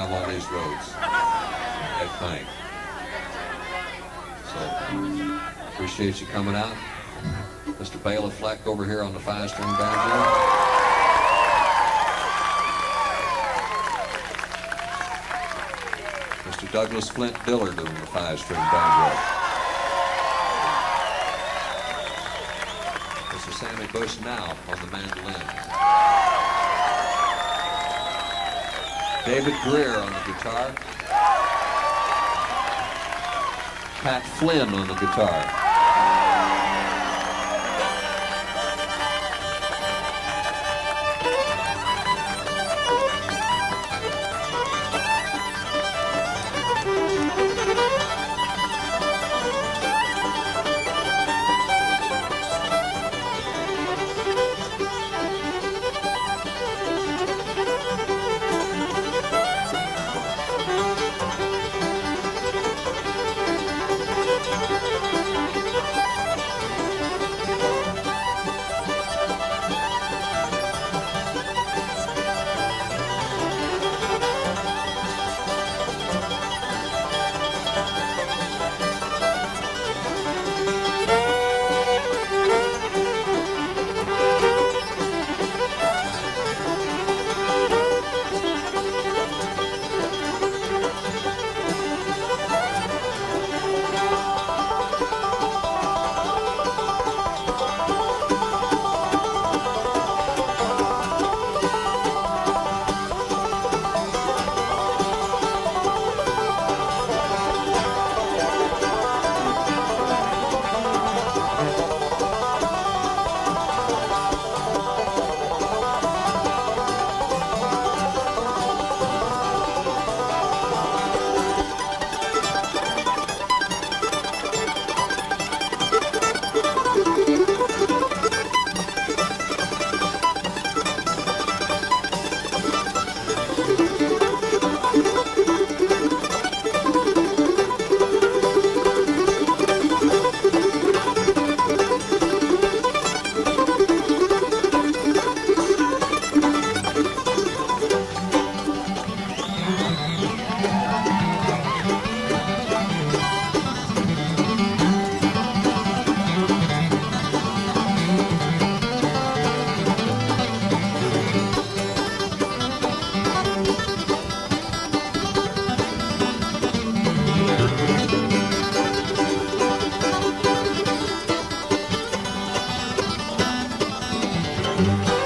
on these roads at night. So appreciate you coming out. Mr. Bela Fleck over here on the five-string banjo. Mr. Douglas Flint Dillard on the five-string banjo. Mr. Sammy Bush now on the mandolin. David Greer on the guitar. Pat Flynn on the guitar. thank mm -hmm. you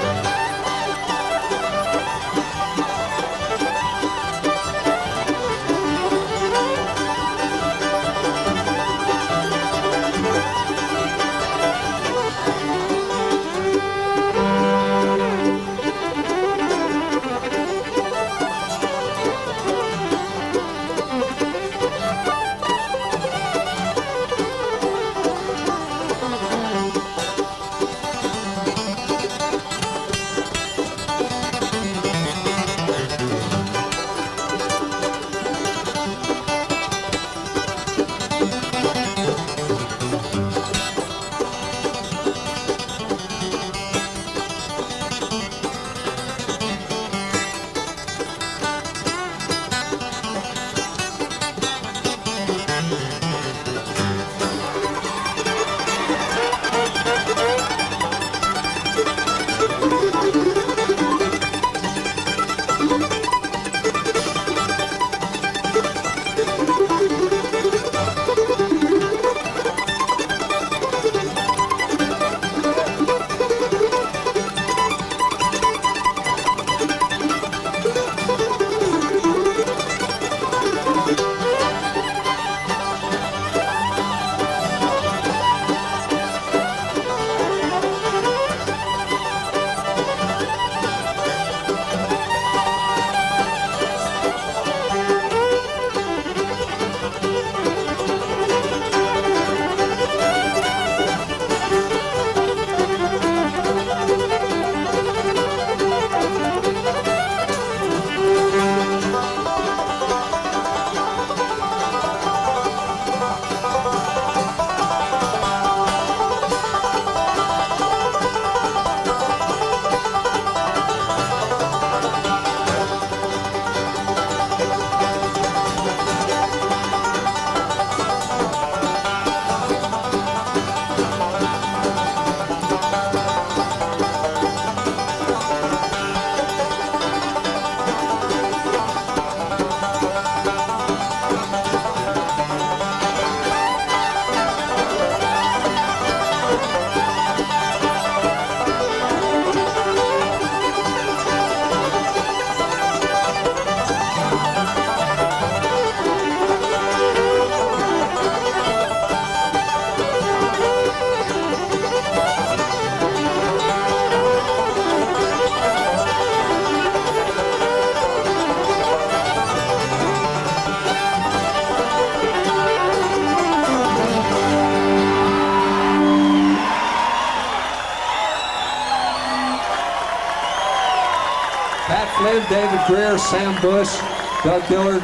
David Greer, Sam Bush, Doug Dillard,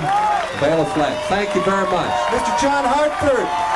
Bela Fleck. Thank you very much. Mr. John Hartford.